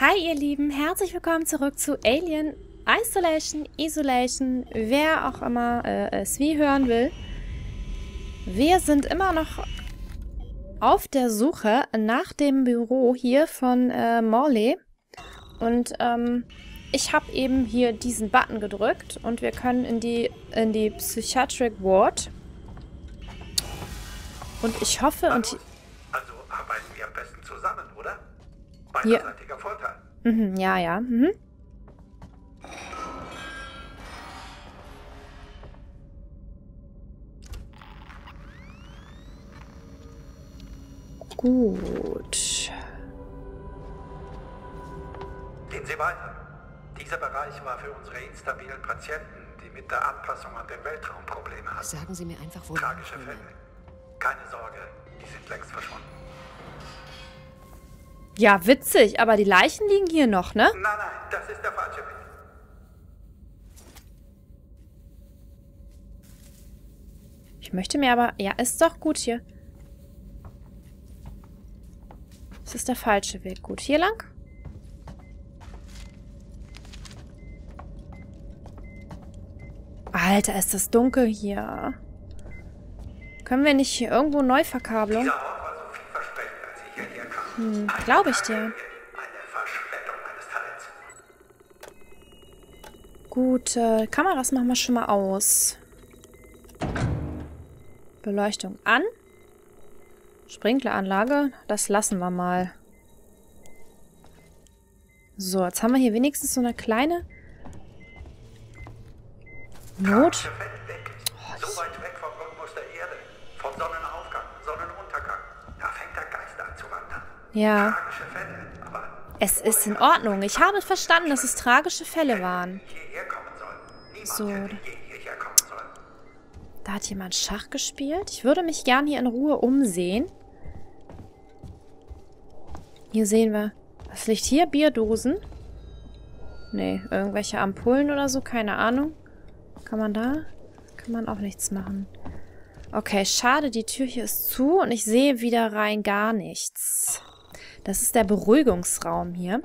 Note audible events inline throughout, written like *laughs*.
Hi ihr Lieben, herzlich willkommen zurück zu Alien Isolation, Isolation, wer auch immer äh, es wie hören will. Wir sind immer noch auf der Suche nach dem Büro hier von äh, Morley. Und ähm, ich habe eben hier diesen Button gedrückt und wir können in die, in die Psychiatric Ward. Und ich hoffe und... Also arbeiten wir am besten zusammen, oder? Ja. Beiderseitiger Vorteil. Mhm, ja, ja. Mhm. Gut. Gehen Sie weiter. Dieser Bereich war für unsere instabilen Patienten, die mit der Anpassung an den Weltraum Probleme hatten. Sagen Sie mir einfach, wo Tragische Fälle. Keine Sorge, die sind längst verschwunden. Ja, witzig, aber die Leichen liegen hier noch, ne? Nein, nein, das ist der falsche Weg. Ich möchte mir aber... Ja, ist doch gut hier. Das ist der falsche Weg. Gut, hier lang? Alter, ist das dunkel hier. Können wir nicht hier irgendwo Neuverkabelung? Dieser Ort war so vielversprechend, als ich hierher kam. Hm, glaube ich dir. Gut, äh, Kameras machen wir schon mal aus. Beleuchtung an. Sprinkleranlage, das lassen wir mal. So, jetzt haben wir hier wenigstens so eine kleine Not. Tragische Felddeck. So weit weg vom Rhythmus der Erde. Vom Sonnenaufgang, Sonnenuntergang. Da fängt der Geist an zu wandern. Ja, es ist in Ordnung. Ich habe verstanden, dass es tragische Fälle waren. So. Da hat jemand Schach gespielt. Ich würde mich gern hier in Ruhe umsehen. Hier sehen wir. Was liegt hier? Bierdosen? Nee, irgendwelche Ampullen oder so, keine Ahnung. Kann man da? Kann man auch nichts machen. Okay, schade, die Tür hier ist zu und ich sehe wieder rein gar nichts. Das ist der Beruhigungsraum hier.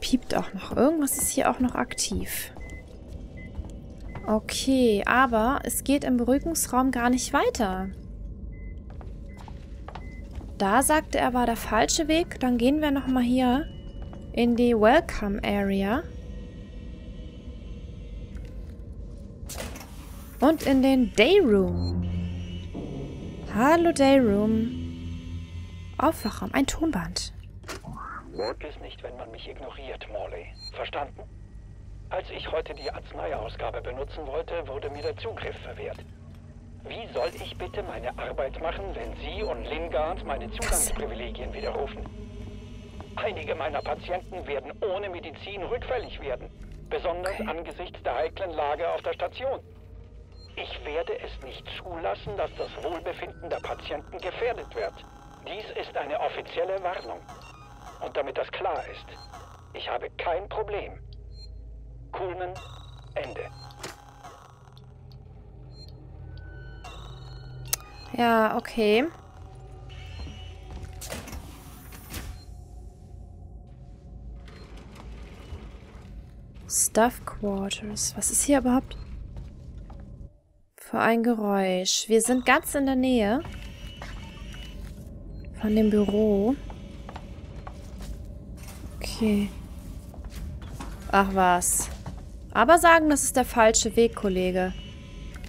Piept auch noch. Irgendwas ist hier auch noch aktiv. Okay, aber es geht im Beruhigungsraum gar nicht weiter. Da sagte er, war der falsche Weg. Dann gehen wir nochmal hier in die Welcome Area. Und in den Dayroom. Hallo Dayroom. Aufwachraum, ein Tonband. Mag es nicht, wenn man mich ignoriert, Morley. Verstanden? Als ich heute die Arzneiausgabe benutzen wollte, wurde mir der Zugriff verwehrt. Wie soll ich bitte meine Arbeit machen, wenn Sie und Lingard meine Zugangsprivilegien widerrufen? Einige meiner Patienten werden ohne Medizin rückfällig werden, besonders Okay. angesichts der heiklen Lage auf der Station. Ich werde es nicht zulassen, dass das Wohlbefinden der Patienten gefährdet wird. Dies ist eine offizielle Warnung. Und damit das klar ist, ich habe kein Problem. Kulmen, Ende. Ja, okay. Stuff Quarters. Was ist hier überhaupt? Für ein Geräusch. Wir sind ganz in der Nähe von dem Büro. Okay. Ach was. Aber sagen, das ist der falsche Weg, Kollege.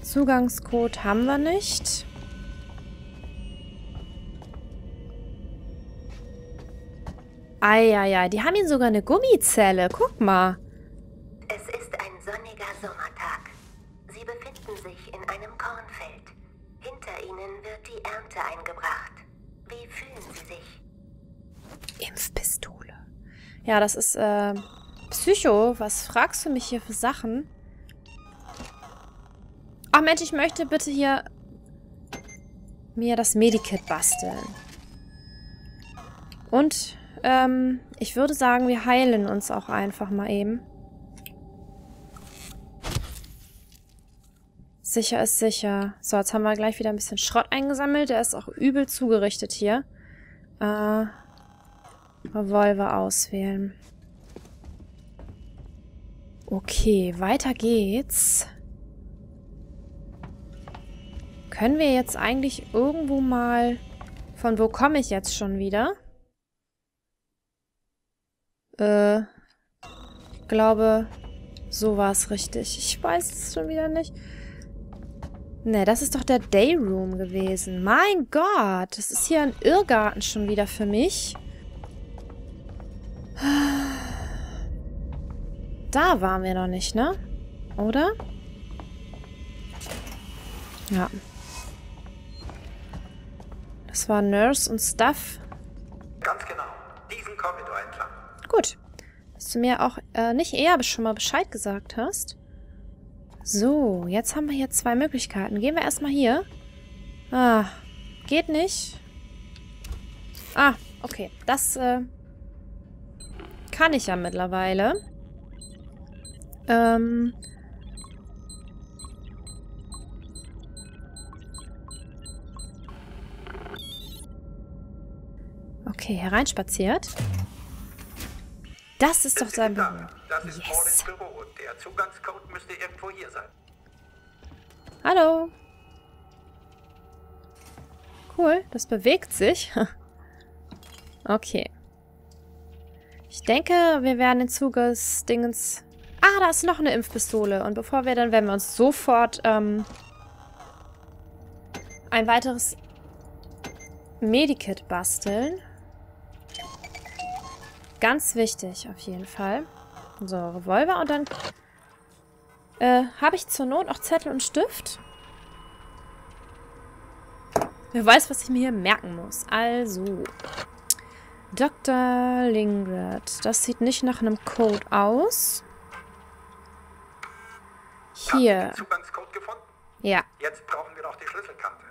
Zugangscode haben wir nicht. Eieiei, die haben hier sogar eine Gummizelle. Guck mal. Ernte eingebracht. Wie fühlen Sie sich? Impfpistole. Ja, das ist, äh, Psycho. Was fragst du mich hier für Sachen? Ach Mensch, ich möchte bitte hier mir das Medikit basteln. Und, ähm, ich würde sagen, wir heilen uns auch einfach mal eben. Sicher ist sicher. So, jetzt haben wir gleich wieder ein bisschen Schrott eingesammelt. Der ist auch übel zugerichtet hier. Äh, Revolver auswählen. Okay, weiter geht's. Können wir jetzt eigentlich irgendwo mal... Von wo komme ich jetzt schon wieder? Äh, ich glaube, so war es richtig. Ich weiß es schon wieder nicht. Ne, das ist doch der Dayroom gewesen. Mein Gott, das ist hier ein Irrgarten schon wieder für mich. Da waren wir noch nicht, ne? Oder? Ja. Das war Nurse und Stuff. Ganz genau. Diesen Korridor entlang. Gut. Dass du mir auch äh, nicht eher schon mal Bescheid gesagt hast. So, jetzt haben wir hier zwei Möglichkeiten. Gehen wir erstmal hier. Ah, geht nicht. Ah, okay. Das äh, kann ich ja mittlerweile. Ähm... Okay, hereinspaziert. Das ist doch sein Büro. Das ist Yes. Paulins Büro. Der Zugangscode müsste irgendwo hier sein. Hallo. Cool, das bewegt sich. *laughs* okay. Ich denke, wir werden im Zuge des Dingens... Ah, da ist noch eine Impfpistole. Und bevor wir dann, werden wir uns sofort ähm, ein weiteres Medikit basteln. Ganz wichtig, auf jeden Fall. So, Revolver und dann äh, habe ich zur Not auch Zettel und Stift? Wer weiß, was ich mir hier merken muss. Also. Dr. Lingred. Das sieht nicht nach einem Code aus. Hier. Zugangscode gefunden? Ja. Jetzt brauchen wir noch die Schlüsselkarte.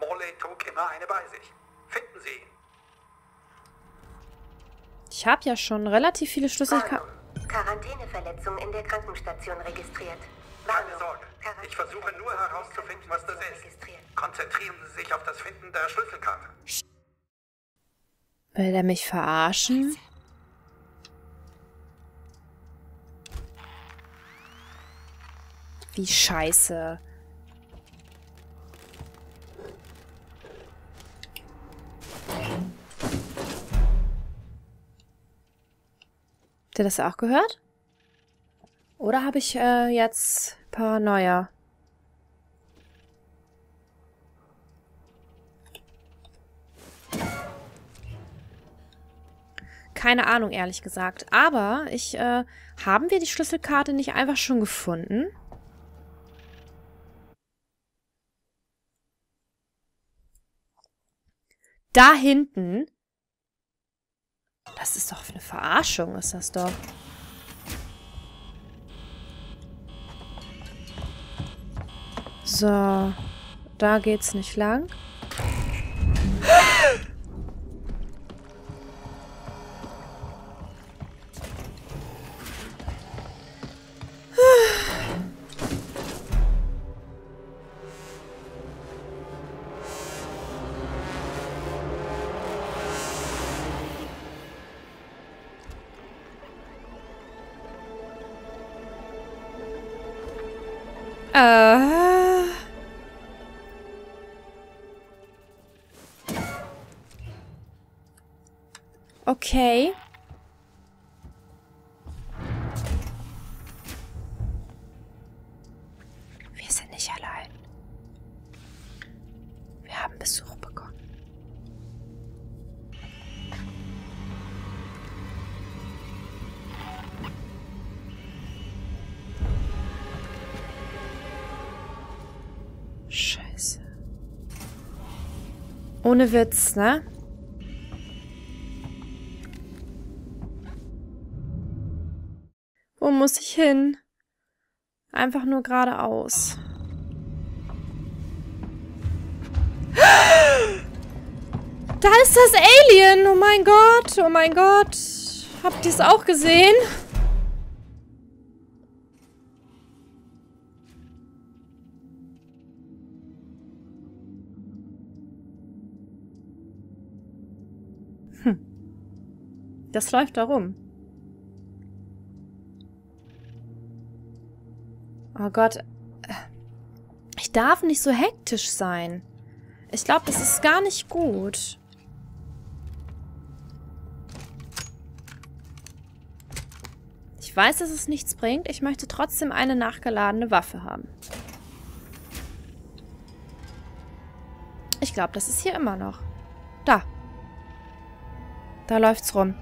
Morley trug immer eine bei sich. Finden Sie ihn. Ich habe ja schon relativ viele Schlüsselkarten. Quarantäneverletzung in der Krankenstation registriert. Keine. Sorge. Ich versuche nur herauszufinden, was das ist. Konzentrieren Sie sich auf das Finden der Schlüsselkarte. Will der mich verarschen? Wie scheiße. Habt ihr das auch gehört? Oder habe ich äh, jetzt Paranoia? Keine Ahnung, ehrlich gesagt. Aber ich, äh, haben wir die Schlüsselkarte nicht einfach schon gefunden? Da hinten. Das ist doch eine Verarschung, ist das doch. So. Da geht's nicht lang. Ohne Witz, ne? Wo muss ich hin? Einfach nur geradeaus. Da ist das Alien! Oh mein Gott! Oh mein Gott! Habt ihr es auch gesehen? Das läuft da rum. Oh Gott. Ich darf nicht so hektisch sein. Ich glaube, das ist gar nicht gut. Ich weiß, dass es nichts bringt. Ich möchte trotzdem eine nachgeladene Waffe haben. Ich glaube, das ist hier immer noch. Da. Da läuft's rum.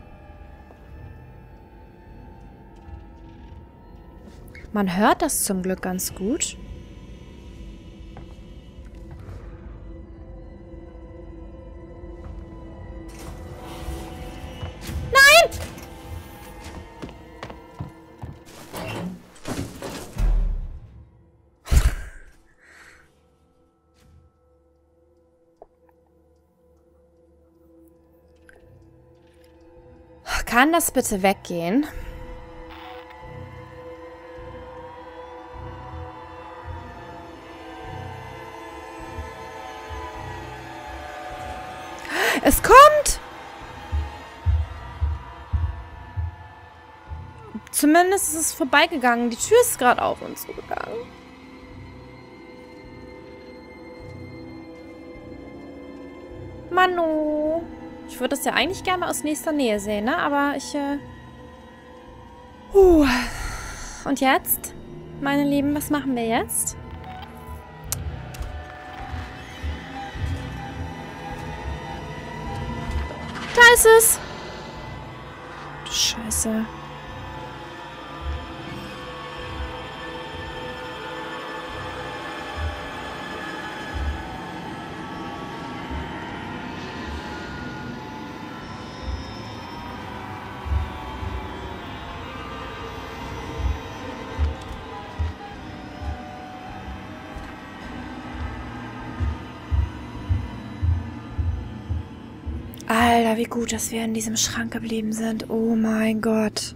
Man hört das zum Glück ganz gut. Kann das bitte weggehen? Es kommt! Zumindest ist es vorbeigegangen. Die Tür ist gerade auf und zugegangen. Manu. Ich würde das ja eigentlich gerne aus nächster Nähe sehen, ne? Aber ich, äh... Huh. Und jetzt? Meine Lieben, was machen wir jetzt? Da ist es! Scheiße. Wie gut, dass wir in diesem Schrank geblieben sind. Oh mein Gott.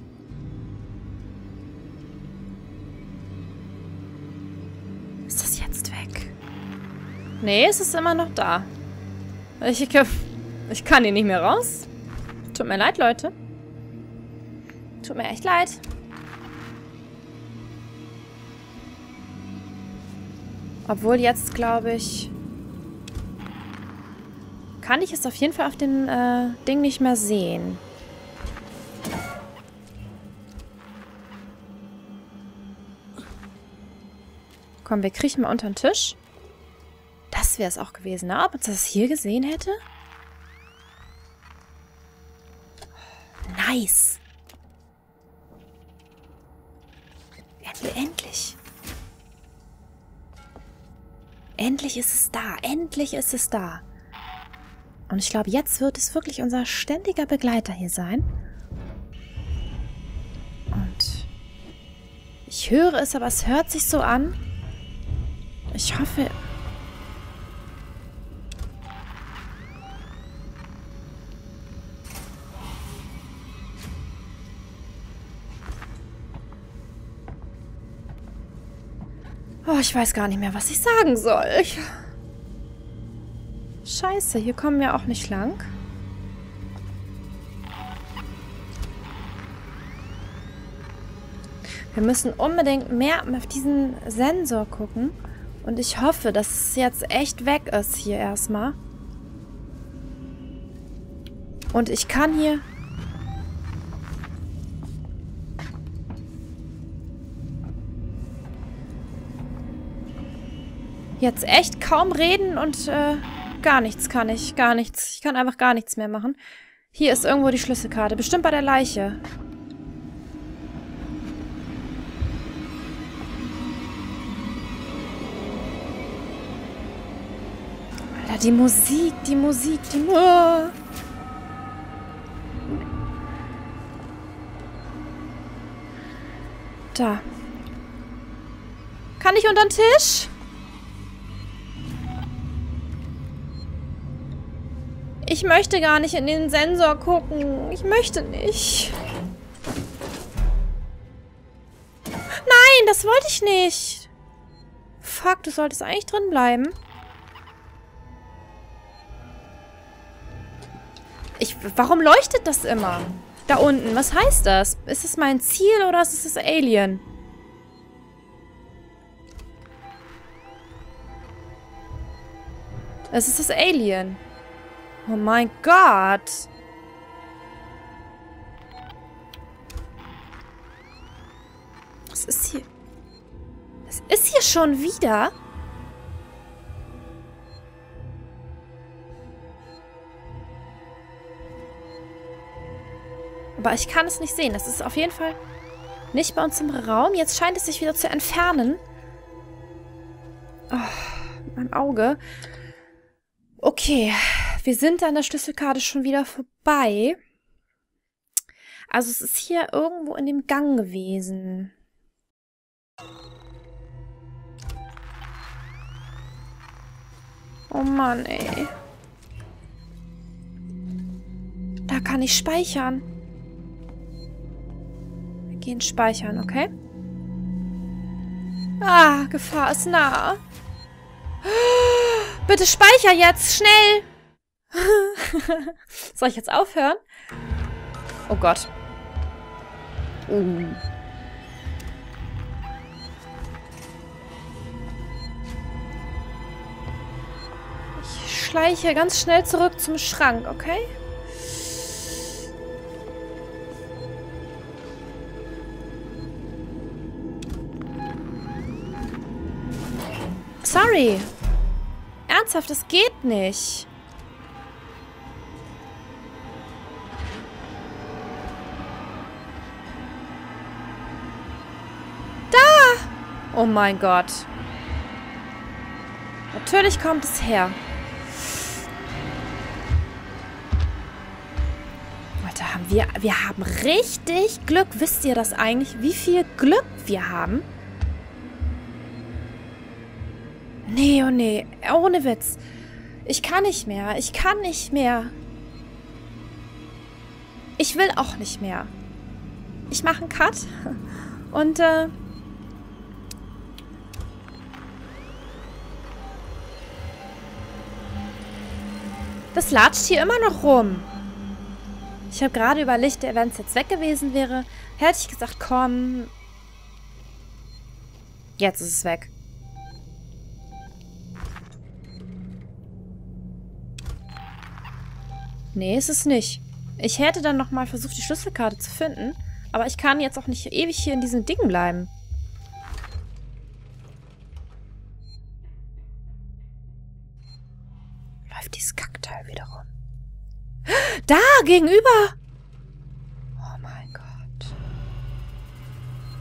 Ist das jetzt weg? Nee, es ist immer noch da. Ich, ich, kann hier nicht mehr raus. Tut mir leid, Leute. Tut mir echt leid. Obwohl jetzt, glaube ich kann ich es auf jeden Fall auf dem äh, Ding nicht mehr sehen. Komm, wir kriechen mal unter den Tisch. Das wäre es auch gewesen, ne? Ob uns das hier gesehen hätte? Nice. Endlich. Endlich ist es da. Endlich ist es da. Und ich glaube, jetzt wird es wirklich unser ständiger Begleiter hier sein. Und ich höre es, aber es hört sich so an. Ich hoffe... Oh, ich weiß gar nicht mehr, was ich sagen soll. Ich Scheiße, hier kommen wir auch nicht lang. Wir müssen unbedingt mehr auf diesen Sensor gucken. Und ich hoffe, dass es jetzt echt weg ist hier erstmal. Und ich kann hier... Jetzt echt kaum reden und äh, Gar nichts kann ich. Gar nichts. Ich kann einfach gar nichts mehr machen. Hier ist irgendwo die Schlüsselkarte. Bestimmt bei der Leiche. Alter, die Musik, die Musik, die... Mu da. Kann ich unter den Tisch? Ich möchte gar nicht in den Sensor gucken. Ich möchte nicht. Nein, das wollte ich nicht. Fuck, du solltest eigentlich drin bleiben. Ich, warum leuchtet das immer? Da unten. Was heißt das? Ist es mein Ziel oder ist es das Alien? Es ist das Alien. Oh mein Gott. Was ist hier? Was ist hier schon wieder? Aber ich kann es nicht sehen. Das ist auf jeden Fall nicht bei uns im Raum. Jetzt scheint es sich wieder zu entfernen. Oh, mein Auge. Okay, wir sind an der Schlüsselkarte schon wieder vorbei. Also es ist hier irgendwo in dem Gang gewesen. Oh Mann, ey. Da kann ich speichern. Wir gehen speichern, okay? Ah, Gefahr ist nah. *gasps* Bitte speicher jetzt, schnell! *laughs* Soll ich jetzt aufhören? Oh Gott. Uh. Ich schleiche ganz schnell zurück zum Schrank, okay? Sorry. Ernsthaft, das geht nicht. Oh mein Gott. Natürlich kommt es her. Leute, haben wir, wir haben richtig Glück. Wisst ihr das eigentlich, wie viel Glück wir haben? Nee, oh nee. Ohne Witz. Ich kann nicht mehr. Ich kann nicht mehr. Ich will auch nicht mehr. Ich mache einen Cut. Und, äh... Das latscht hier immer noch rum. Ich habe gerade überlegt, wenn es jetzt weg gewesen wäre, hätte ich gesagt, komm. Jetzt ist es weg. Nee, ist es nicht. Ich hätte dann nochmal versucht, die Schlüsselkarte zu finden. Aber ich kann jetzt auch nicht ewig hier in diesem Ding bleiben. Da, gegenüber! Oh mein Gott.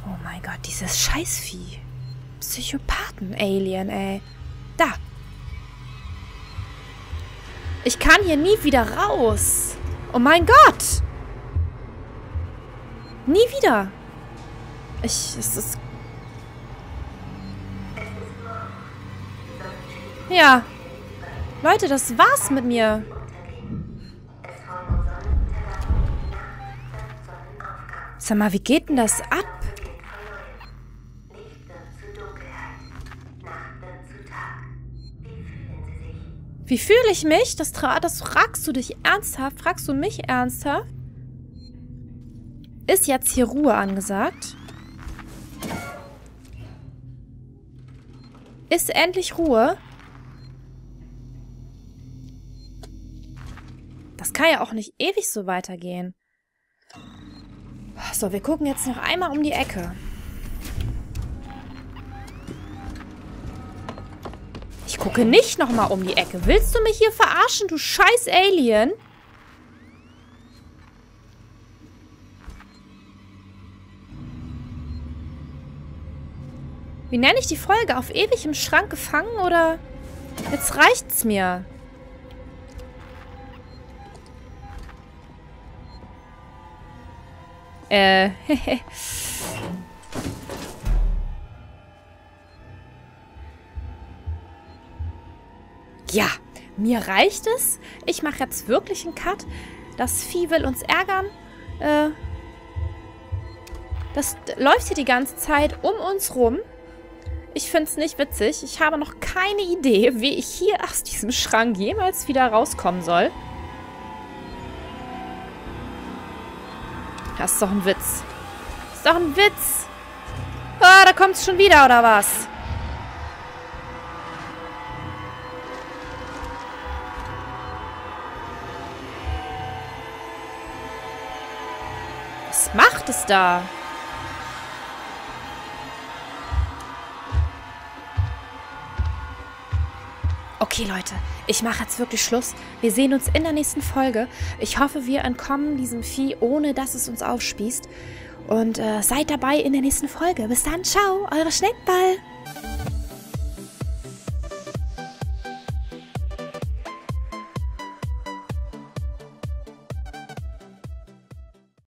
Oh mein Gott, dieses Scheißvieh. Psychopathen-Alien, ey. Da. Ich kann hier nie wieder raus. Oh mein Gott. Nie wieder. Ich, es ist... Ja. Leute, das war's mit mir. Sag mal, wie geht denn das ab? Wie fühle ich mich? Das, das fragst du dich ernsthaft? Fragst du mich ernsthaft? Ist jetzt hier Ruhe angesagt? Ist endlich Ruhe? Das kann ja auch nicht ewig so weitergehen. So, wir gucken jetzt noch einmal um die Ecke. Ich gucke nicht nochmal um die Ecke. Willst du mich hier verarschen, du scheiß Alien? Wie nenne ich die Folge? Auf ewig im Schrank gefangen oder... Jetzt reicht's mir. Äh. *laughs* Ja, mir reicht es. Ich mache jetzt wirklich einen Cut. Das Vieh will uns ärgern. Äh, das läuft hier die ganze Zeit um uns rum. Ich finde es nicht witzig. Ich habe noch keine Idee, wie ich hier aus diesem Schrank jemals wieder rauskommen soll. Das ist doch ein Witz. Das ist doch ein Witz. Ah, da kommt's schon wieder, oder was? Was macht es da? Okay, Leute, ich mache jetzt wirklich Schluss. Wir sehen uns in der nächsten Folge. Ich hoffe, wir entkommen diesem Vieh, ohne dass es uns aufspießt. Und äh, seid dabei in der nächsten Folge. Bis dann, ciao, eure Schneckball.